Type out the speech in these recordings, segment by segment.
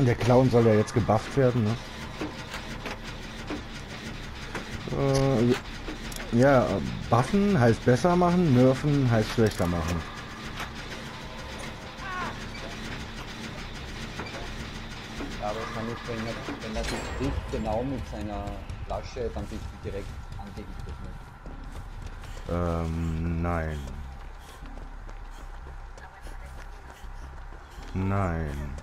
nervig. Der Clown soll ja jetzt gebufft werden, ne? Äh, ja, buffen heißt besser machen, nerven heißt schlechter machen. Aber es kann nicht, wenn er, wenn er dich trifft, genau mit seiner Flasche, dann bist du direkt angegriffen. Ähm, nein. Nein.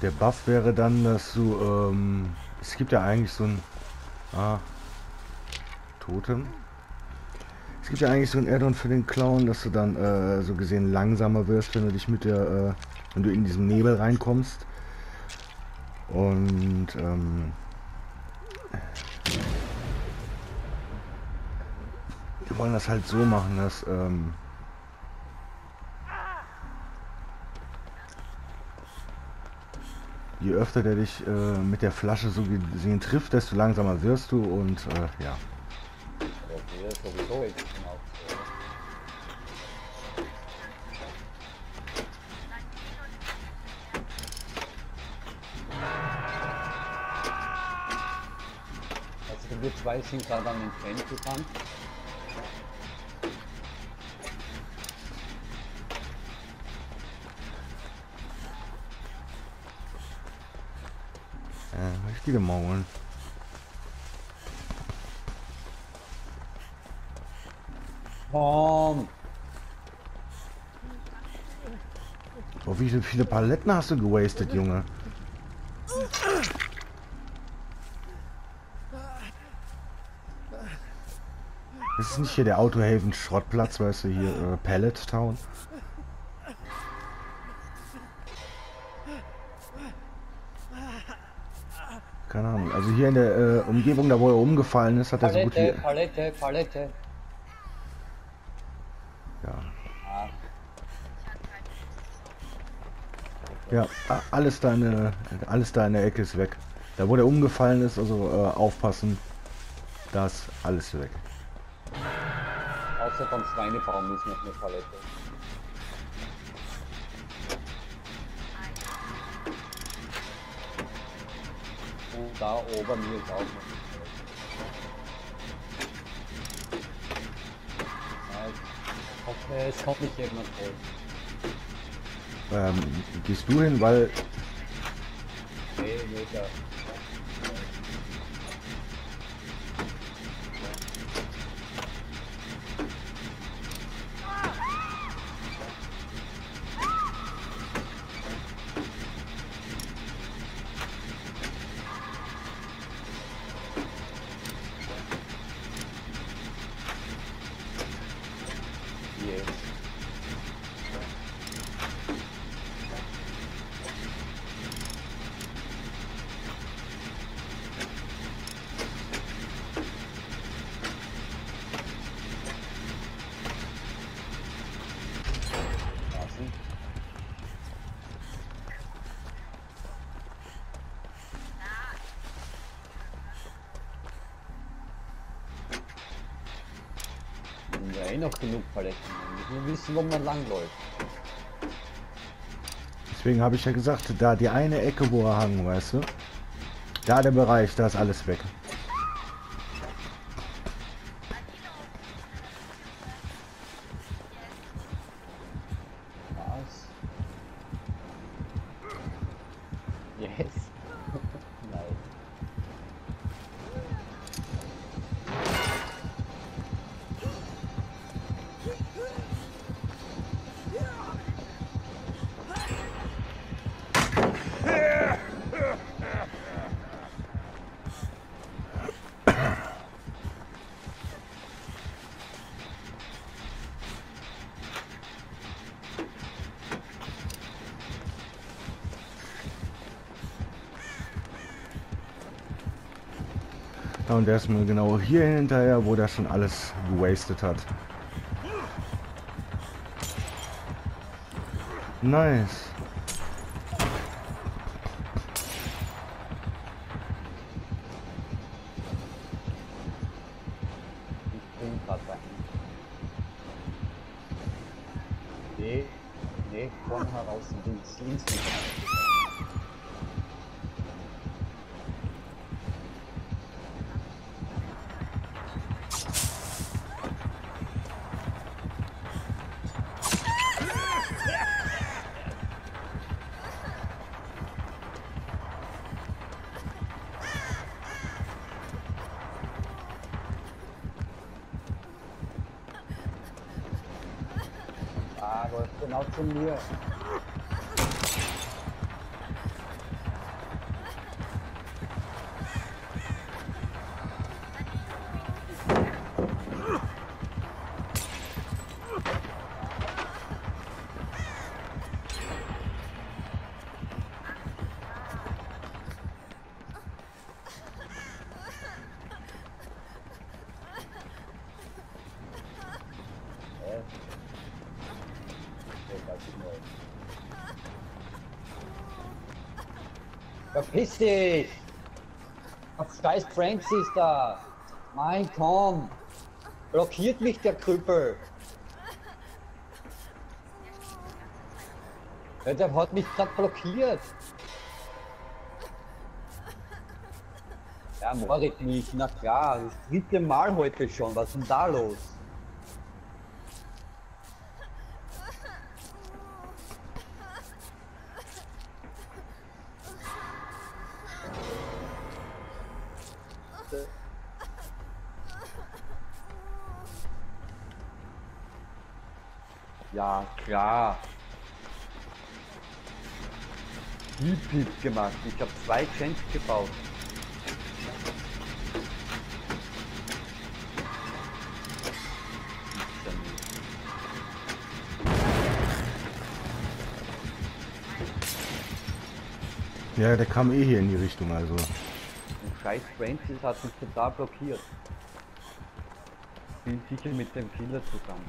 Der Buff wäre dann, dass du, ähm, es gibt ja eigentlich so ein, ah, Totem. Es gibt ja eigentlich so ein Add-on für den Clown, dass du dann, äh, so gesehen langsamer wirst, wenn du dich mit der, äh, wenn du in diesen Nebel reinkommst. Und, ähm, wir wollen das halt so machen, dass, ähm, je öfter der dich äh, mit der Flasche so gesehen trifft, desto langsamer wirst du und äh, ja. Also wir zwei sind gerade an den Trend gefahren. Richtige Mauern. Komm! Oh, wie viele- viele Paletten hast du gewastet, Junge? Das ist nicht hier der Autohaven Schrottplatz, weißt du, hier äh, Pallet Town. Keine Ahnung. Also hier in der äh, Umgebung, da wo er umgefallen ist, hat er so gut wie... Palette, Palette, Palette. Ja, Ah, ja alles da, in der, alles da in der Ecke ist weg. Da wo der umgefallen ist, also äh, aufpassen. Da ist alles weg. außer beim Schweinebaum ist noch eine Palette. Und da oben hier ist auch noch eine Palette. Ja, ich hoffe, es kommt nicht jemand voll. Ähm, gehst du hin, weil Nee, mega. Yes. Lassen. Wir haben ja eh noch genug Paletten. Müssen nur wissen, wo man langläuft. Deswegen habe ich ja gesagt, da die eine Ecke, wo er hangen, weißt du? Da der Bereich, da ist alles weg. Und der ist mir genau hier hinterher, wo der schon alles gewastet hat. Nice. Ich bin gerade bei. Nee, nee, vorne heraus, links, links. Ah, läuft genau zu Verpiss dich! Auf scheiß Francis da! Mein komm! Blockiert mich der Krüppel! Ja, der hat mich gerade blockiert! Ja, mordet mich, na klar, das dritte Mal heute schon, was ist denn da los? Klar. Piep gemacht. Ich habe zwei Gens gebaut. Ja, der kam eh hier in die Richtung, also. Und scheiß Francis hat mich total blockiert. Bin sicher mit dem Killer zusammen.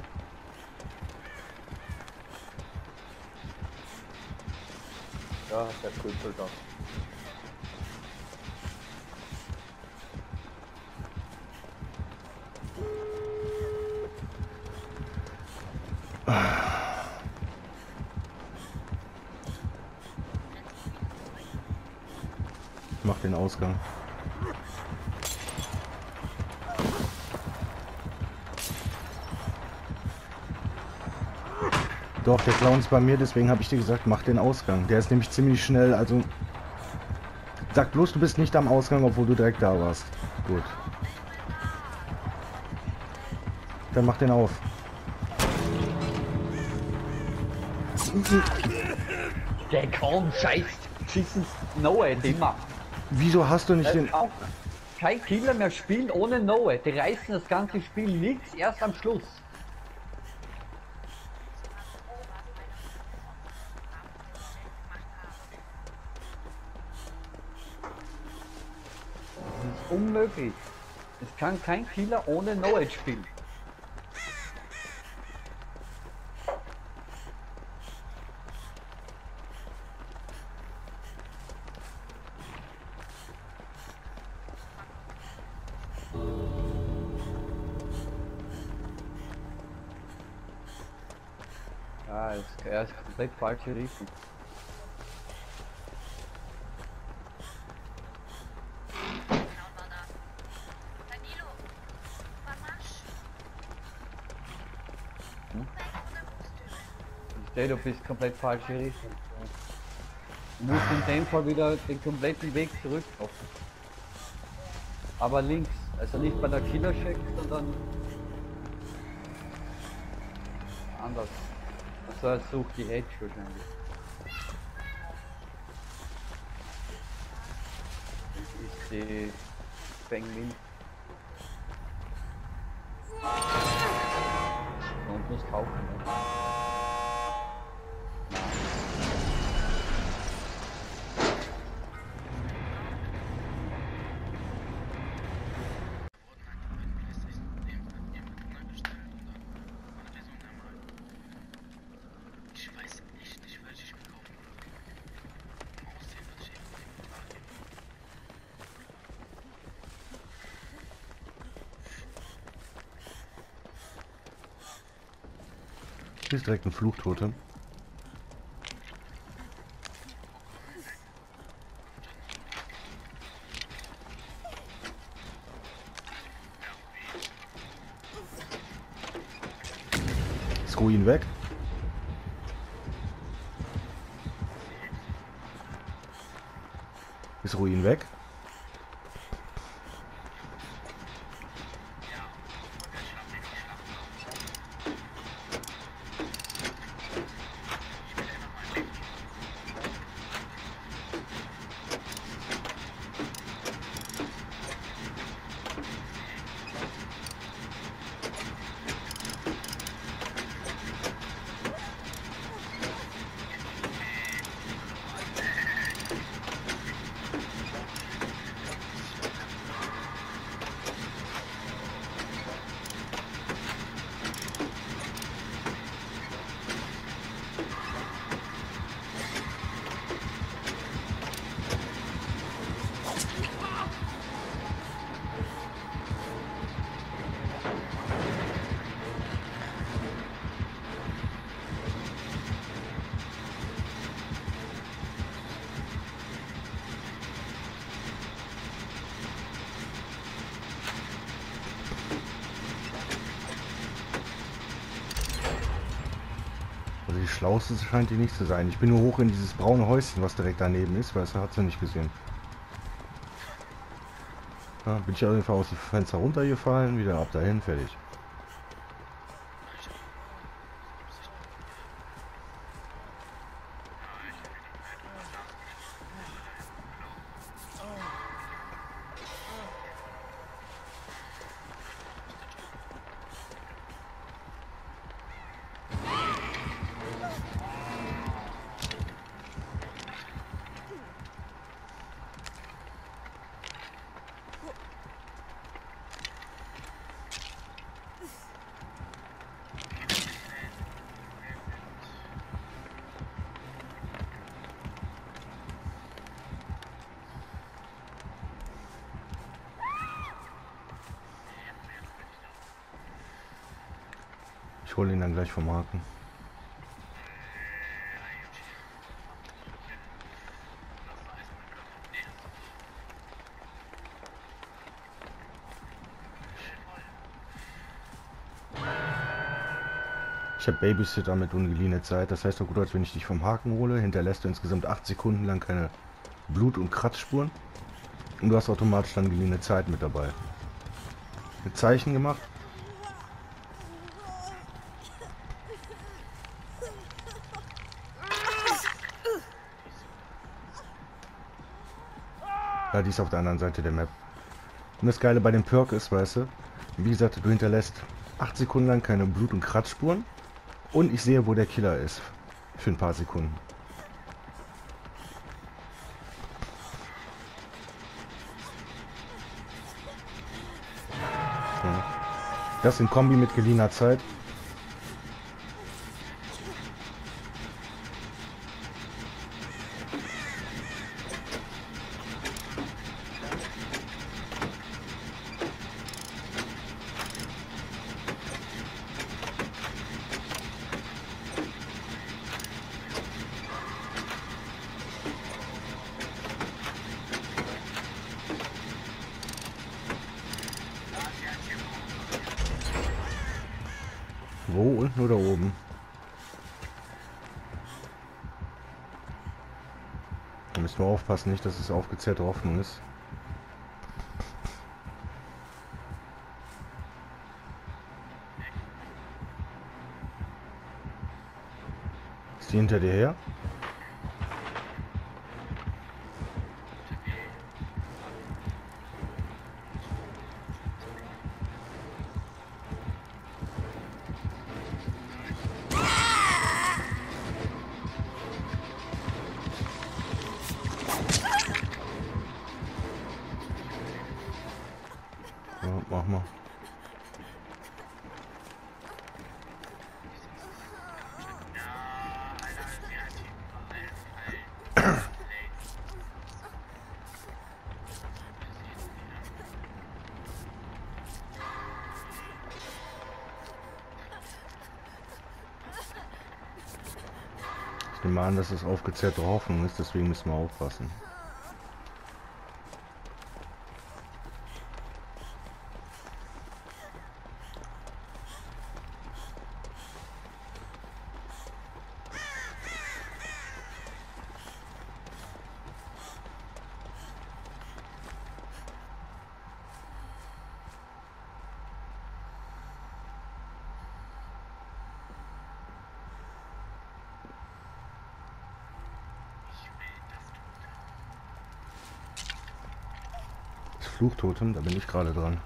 Ja, der Krüppel da. Mach den Ausgang. Doch, der Clown ist bei mir, deswegen habe ich dir gesagt, mach den Ausgang. Der ist nämlich ziemlich schnell, also... Sag bloß, du bist nicht am Ausgang, obwohl du direkt da warst. Gut. Dann mach den auf. Der kaum scheiß schießen Noe, immer. Wieso hast du nicht den... Auch kein Killer mehr spielen ohne Noe. Die reißen das ganze Spiel nichts erst am Schluss. Unmöglich. Es kann kein Killer ohne Knowledge spielen. Ist, er ist komplett falsche Richtung. Sehe, du bist komplett falsche Richtung. Du musst in dem Fall wieder den kompletten Weg zurücklaufen. Aber links, also nicht bei der Killer Shack, sondern anders. Also er sucht die Edge wahrscheinlich. Ist die Bang Min. Und muss kaufen. Ne? Nein. Ist direkt ein Fluchtotem. Ist Ruin weg? Ist Ruin weg? Schlauste scheint die nicht zu sein. Ich bin nur hoch in dieses braune Häuschen, was direkt daneben ist, weil es hat sie nicht gesehen. Ja, bin ich auf jeden Fall aus dem Fenster runtergefallen, wieder ab dahin, fertig. Ich hole ihn dann gleich vom Haken. Ich habe Babysitter mit ungeliehene Zeit. Das heißt so gut, als wenn ich dich vom Haken hole, hinterlässt du insgesamt 8 Sekunden lang keine Blut- und Kratzspuren. Und du hast automatisch dann geliehene Zeit mit dabei. Mit Zeichen gemacht. Ja, die ist auf der anderen Seite der Map. Und das Geile bei dem Perk ist, weißt du, wie gesagt, du hinterlässt 8 Sekunden lang keine Blut- und Kratzspuren. Und ich sehe, wo der Killer ist. Für ein paar Sekunden. Das in Kombi mit geliehener Zeit. Wo? Unten oder oben? Da müssen wir aufpassen, nicht, dass es aufgezerrte Hoffnung ist. Ist die hinter dir her? Nehme an, dass es aufgezehrte Hoffnung ist, deswegen müssen wir aufpassen. Fluchtotem, da bin ich gerade dran.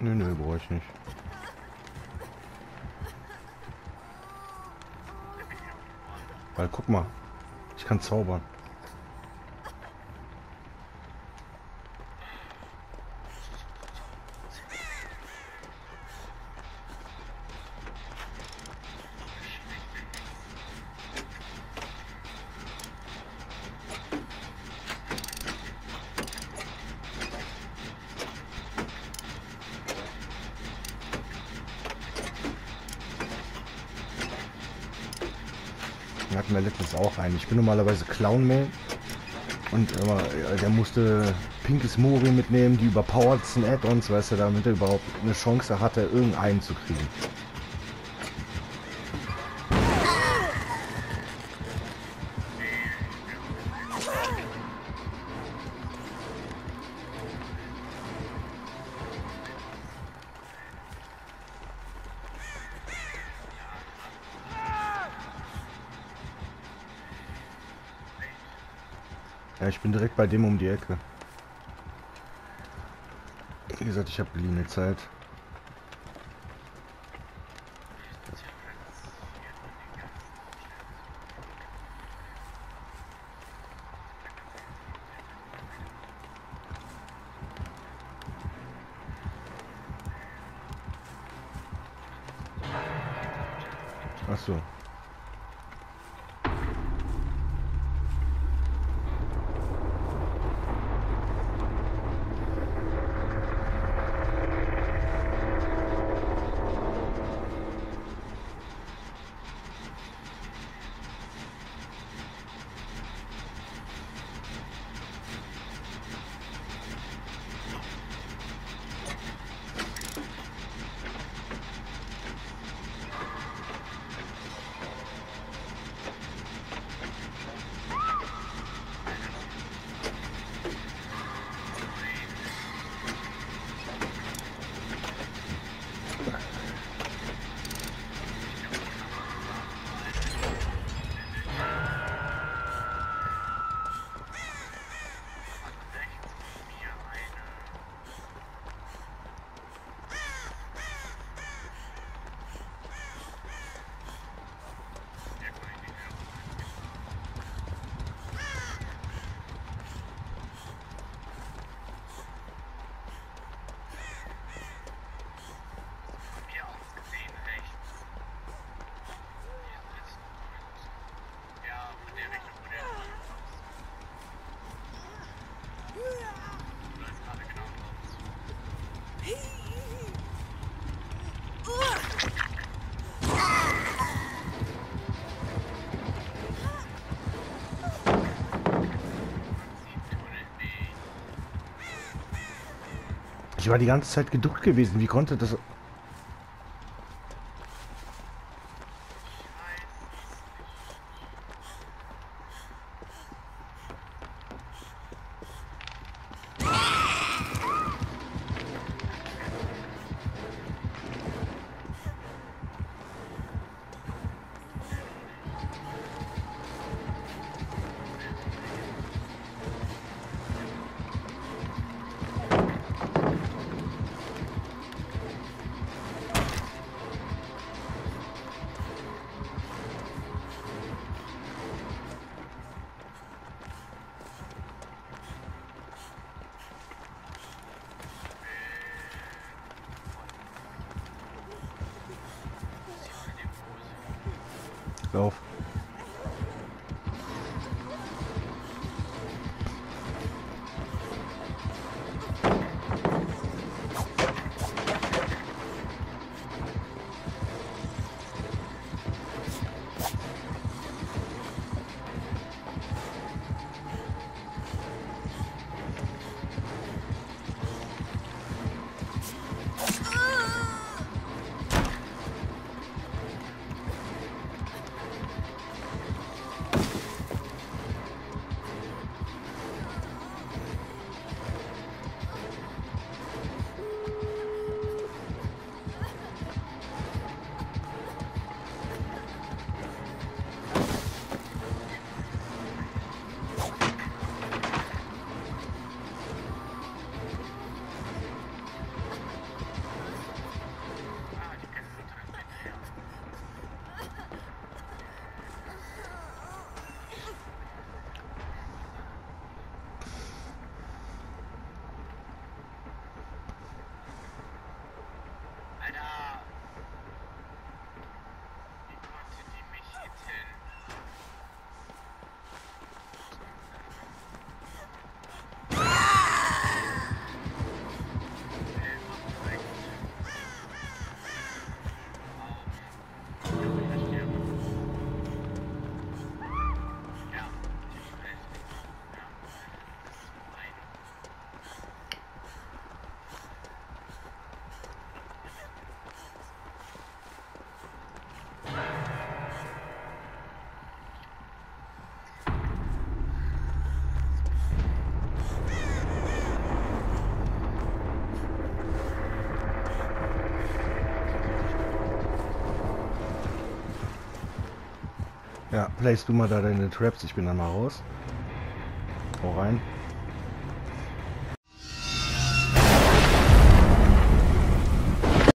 Nö, nö, brauche ich nicht. Weil guck mal, ich kann zaubern. Hatten wir letztens auch einen. Ich bin normalerweise Clown-Mail. Und äh, der musste pinkes Mori mitnehmen, die überpowertsten Add-ons, weißt du, damit er überhaupt eine Chance hatte, irgendeinen zu kriegen. Ja, ich bin direkt bei dem um die Ecke. Wie gesagt, ich habe geliehene Zeit. Ich war die ganze Zeit geduckt gewesen. Wie konnte das... golf. Ja, place du mal da deine Traps, ich bin dann mal raus. Hau rein.